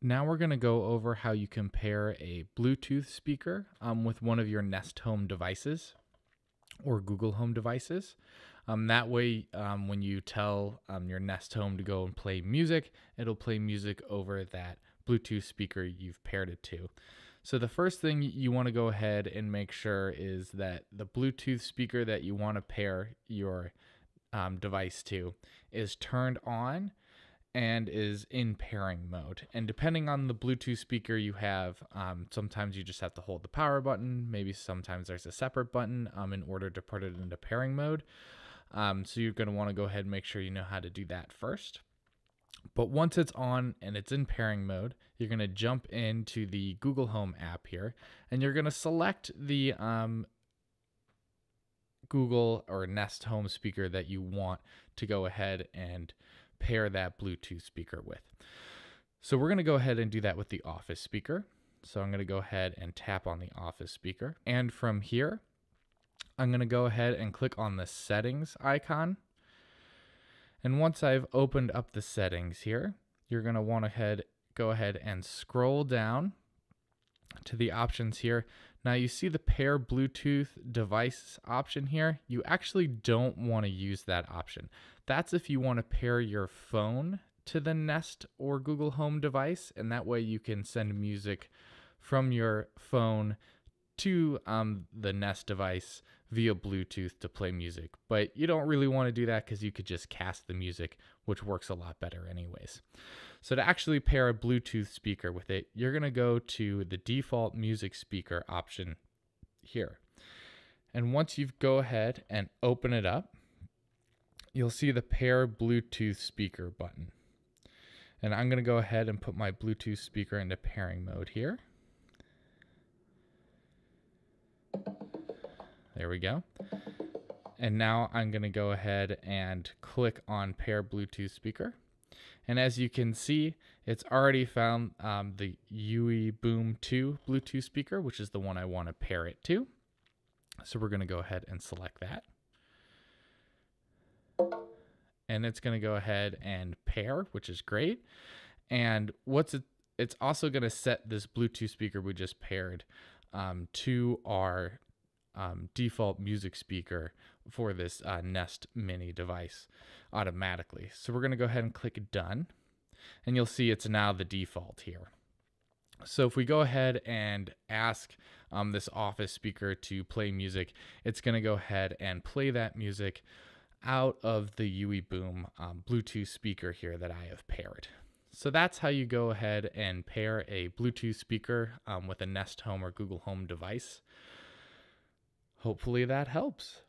Now we're going to go over how you compare a Bluetooth speaker um, with one of your Nest Home devices or Google Home devices. Um, that way, um, when you tell um, your Nest Home to go and play music, it'll play music over that Bluetooth speaker you've paired it to. So the first thing you want to go ahead and make sure is that the Bluetooth speaker that you want to pair your um, device to is turned on and is in pairing mode. And depending on the Bluetooth speaker you have, um, sometimes you just have to hold the power button. Maybe sometimes there's a separate button um, in order to put it into pairing mode. Um, so you're going to want to go ahead and make sure you know how to do that first. But once it's on and it's in pairing mode, you're going to jump into the Google Home app here and you're going to select the um, Google or Nest Home speaker that you want to go ahead and pair that Bluetooth speaker with. So we're going to go ahead and do that with the Office speaker. So I'm going to go ahead and tap on the Office speaker. And from here, I'm going to go ahead and click on the settings icon. And once I've opened up the settings here, you're going to want to head, go ahead and scroll down to the options here. Now you see the pair Bluetooth device option here. You actually don't want to use that option. That's if you want to pair your phone to the Nest or Google Home device, and that way you can send music from your phone to um, the Nest device via Bluetooth to play music. But you don't really want to do that because you could just cast the music, which works a lot better, anyways. So, to actually pair a Bluetooth speaker with it, you're going to go to the default music speaker option here. And once you go ahead and open it up, you'll see the pair Bluetooth speaker button. And I'm going to go ahead and put my Bluetooth speaker into pairing mode here. There we go. And now I'm going to go ahead and click on pair Bluetooth speaker. And as you can see, it's already found um, the UE Boom 2 Bluetooth speaker, which is the one I want to pair it to. So we're going to go ahead and select that. And it's going to go ahead and pair, which is great. And what's it, it's also going to set this Bluetooth speaker we just paired um, to our um, default music speaker for this uh, Nest Mini device automatically. So we're going to go ahead and click Done, and you'll see it's now the default here. So if we go ahead and ask um, this Office speaker to play music, it's going to go ahead and play that music out of the UE Boom um, Bluetooth speaker here that I have paired. So that's how you go ahead and pair a Bluetooth speaker um, with a Nest Home or Google Home device. Hopefully that helps.